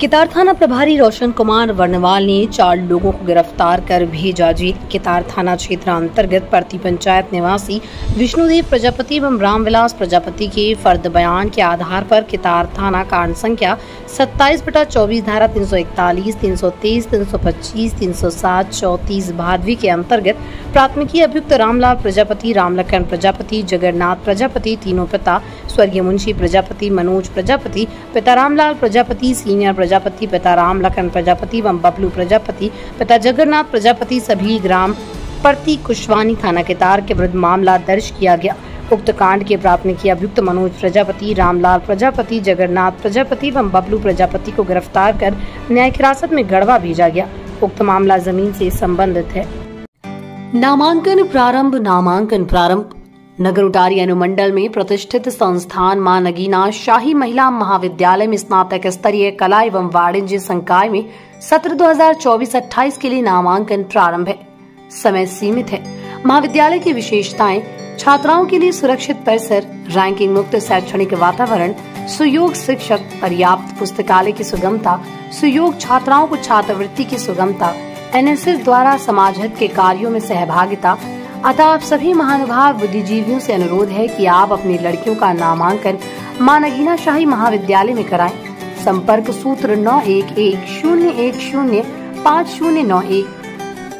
कितार थाना प्रभारी रोशन कुमार वर्णवाल ने चार लोगों को गिरफ़्तार कर भेजा जेल। कितार थाना क्षेत्र अंतर्गत परती पंचायत निवासी विष्णुदेव प्रजापति एवं रामविलास प्रजापति के फर्द बयान के आधार पर कितार थाना कांड संख्या सत्ताईस बटा चौबीस धारा तीन सौ इकतालीस, तीन सौ तेईस, तीन सौ पच्चीस, तीन सौ सात, चौतीस भादवी के अंतर्गत प्राथमिकी अभियुक्त रामलाल, प्रजापति रामलखन, प्रजापति जगन्नाथ, प्रजापति तीनों पिता, स्वर्गीय मुंशी, प्रजापति मनोज, प्रजापति पिता रामलाल, प्रजापति सीनियर, प्रजापति पिता राम प्रजापति एवं बबलू, प्रजापति पिता जगन्नाथ, प्रजापति सभी ग्राम प्रति कुशवानी थाना के तार के विरुद्ध मामला दर्ज किया गया। उक्त कांड के प्राथमिकी अभियुक्त मनोज, प्रजापति रामलाल, प्रजापति जगन्नाथ, प्रजापति एवं बबलू, प्रजापति को गिरफ़्तार कर न्यायिक हिरासत में गढ़वा भेजा गया। उक्त मामला ज़मीन से संबंधित है। नामांकन प्रारंभ नामांकन प्रारंभ। नगर उटारी अनुमंडल में प्रतिष्ठित संस्थान माँ नगीना शाही महिला महाविद्यालय में स्नातक स्तरीय कला एवं वाणिज्य संकाय में सत्र 2024-28 के लिए नामांकन प्रारंभ है। समय सीमित है। महाविद्यालय की विशेषताएँ, छात्राओं के लिए सुरक्षित परिसर, रैंकिंग मुक्त शैक्षणिक वातावरण, सुयोग शिक्षक, पर्याप्त पुस्तकालय की सुगमता, सुयोग छात्राओं को छात्रवृत्ति की सुगमता एनएसएस द्वारा समाज हित के कार्यों में सहभागिता अतः आप सभी महानुभाव बुद्धिजीवियों से अनुरोध है कि आप अपनी लड़कियों का नामांकन मानगीना शाही महाविद्यालय में कराएँ। संपर्क सूत्र नौ एक एक शून्य एक शून्य पाँच शून्य नौ एक